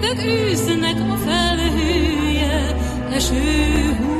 Hideg ősznek a felhője, eső hú.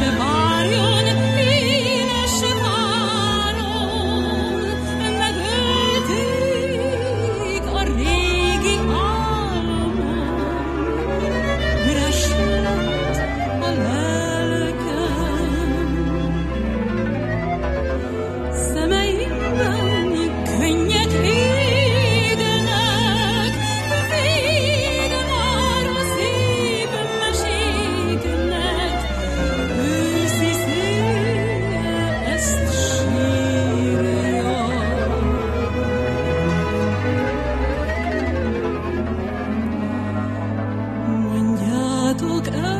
Shabbat. 多可。